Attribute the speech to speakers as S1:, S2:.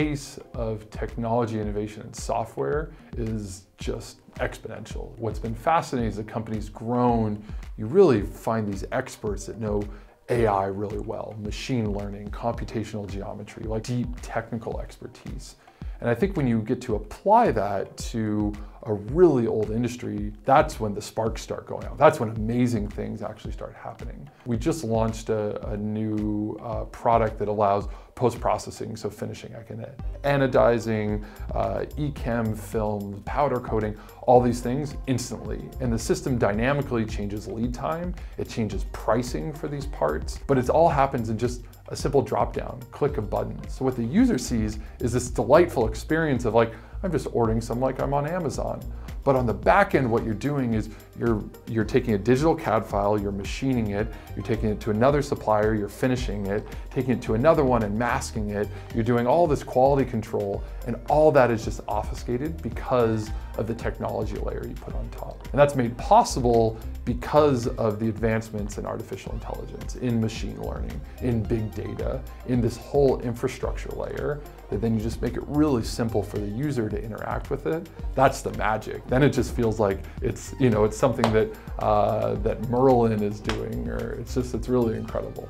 S1: pace of technology innovation and software is just exponential. What's been fascinating is the company's grown, you really find these experts that know AI really well, machine learning, computational geometry, like deep technical expertise. And I think when you get to apply that to a really old industry, that's when the sparks start going out. That's when amazing things actually start happening. We just launched a, a new uh, product that allows post-processing, so finishing, I can anodizing, uh, EChem film, powder coating, all these things instantly. And the system dynamically changes lead time, it changes pricing for these parts, but it all happens in just a simple drop down, click a button. So what the user sees is this delightful experience of like, I'm just ordering some like I'm on Amazon. But on the back end, what you're doing is you're, you're taking a digital CAD file, you're machining it, you're taking it to another supplier, you're finishing it, taking it to another one and masking it. You're doing all this quality control, and all that is just obfuscated because of the technology layer you put on top. And that's made possible because of the advancements in artificial intelligence, in machine learning, in big data, in this whole infrastructure layer, that then you just make it really simple for the user to interact with it. That's the magic. Then it just feels like it's, you know, it's something that, uh, that Merlin is doing, or it's just, it's really incredible.